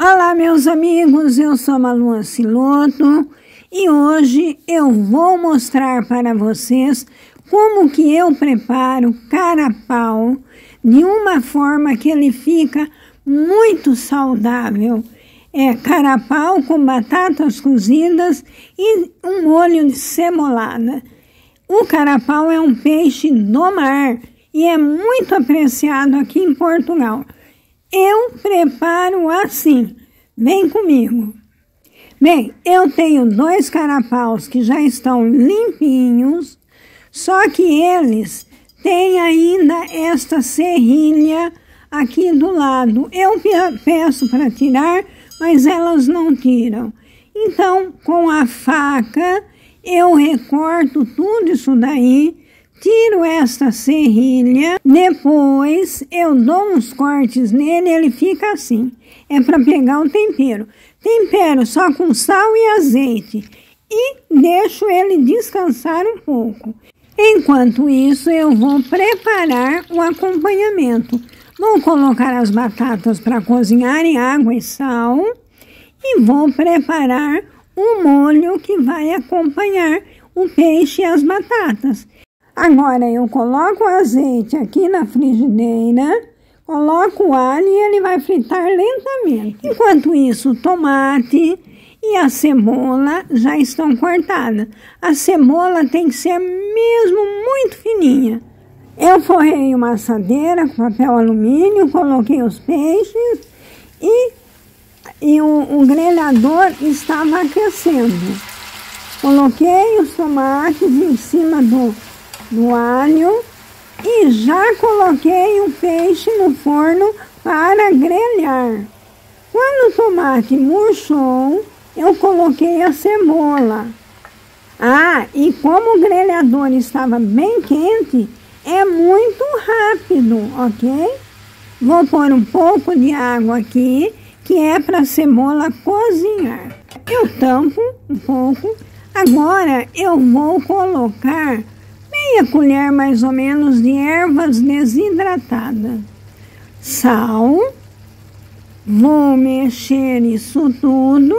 Olá, meus amigos, eu sou Malu Siloto e hoje eu vou mostrar para vocês como que eu preparo carapau de uma forma que ele fica muito saudável. É carapau com batatas cozidas e um molho de cemolada. O carapau é um peixe do mar e é muito apreciado aqui em Portugal. Eu preparo assim. Vem comigo. Bem, eu tenho dois carapaus que já estão limpinhos, só que eles têm ainda esta serrilha aqui do lado. Eu peço para tirar, mas elas não tiram. Então, com a faca, eu recorto tudo isso daí Tiro esta serrilha, depois eu dou uns cortes nele, ele fica assim. É para pegar o tempero. Tempero só com sal e azeite e deixo ele descansar um pouco. Enquanto isso, eu vou preparar o acompanhamento. Vou colocar as batatas para cozinhar em água e sal e vou preparar o molho que vai acompanhar o peixe e as batatas. Agora eu coloco o azeite aqui na frigideira, coloco o alho e ele vai fritar lentamente. Enquanto isso, o tomate e a cebola já estão cortadas. A cebola tem que ser mesmo muito fininha. Eu forrei uma assadeira com papel alumínio, coloquei os peixes e, e o, o grelhador estava aquecendo. Coloquei os tomates em cima do, no alho e já coloquei o peixe no forno para grelhar. Quando o tomate murchou, eu coloquei a cebola. Ah, e como o grelhador estava bem quente, é muito rápido, ok? Vou pôr um pouco de água aqui, que é para a cebola cozinhar. Eu tampo um pouco. Agora eu vou colocar meia colher mais ou menos de ervas desidratadas, sal, vou mexer isso tudo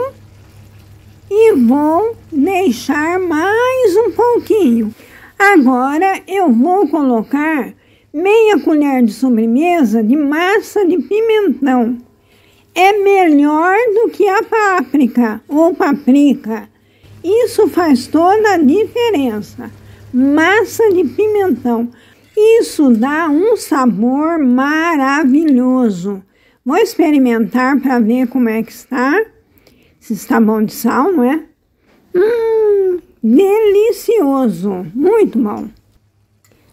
e vou deixar mais um pouquinho. Agora eu vou colocar meia colher de sobremesa de massa de pimentão. É melhor do que a páprica ou paprika. Isso faz toda a diferença massa de pimentão. Isso dá um sabor maravilhoso. Vou experimentar para ver como é que está. Se está bom de sal, não é? Hum, delicioso, muito bom.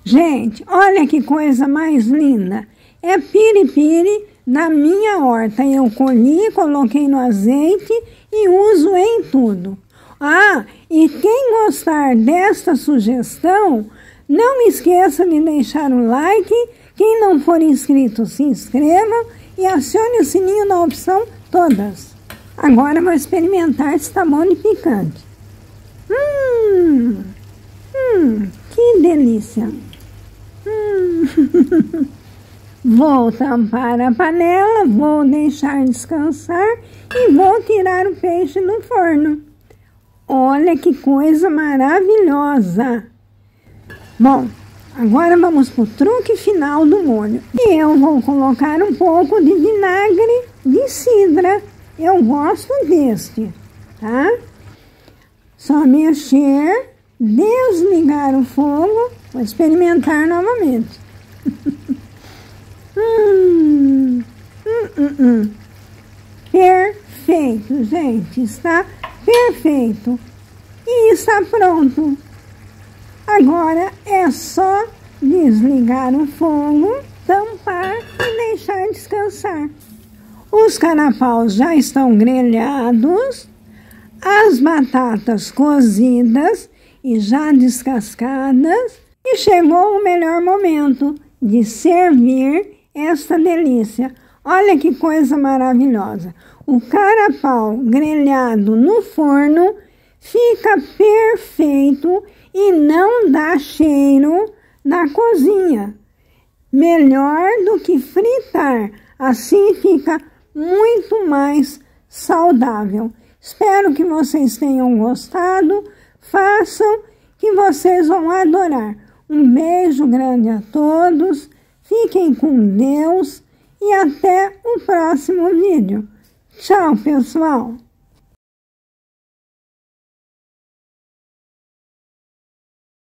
Gente, olha que coisa mais linda. É piripiri da minha horta. Eu colhi, coloquei no azeite e uso em tudo. Ah, e quem gostar desta sugestão, não esqueça de deixar o like. Quem não for inscrito, se inscreva e acione o sininho na opção todas. Agora vou experimentar se está bom de picante. Hum, hum, que delícia. Hum. vou tampar a panela, vou deixar descansar e vou tirar o peixe do forno. Olha que coisa maravilhosa! Bom, agora vamos para o truque final do molho. E eu vou colocar um pouco de vinagre de cidra. Eu gosto deste, tá? Só mexer, desligar o fogo, vou experimentar novamente. hum, hum, hum, hum. Perfeito, gente, está Perfeito. E está pronto. Agora é só desligar o fogo, tampar e deixar descansar. Os carapaus já estão grelhados, as batatas cozidas e já descascadas, e chegou o melhor momento de servir esta delícia. Olha que coisa maravilhosa. O carapau grelhado no forno fica perfeito e não dá cheiro na cozinha. Melhor do que fritar, assim fica muito mais saudável. Espero que vocês tenham gostado. Façam que vocês vão adorar. Um beijo grande a todos. Fiquem com Deus e até o próximo vídeo. Tchau, pessoal!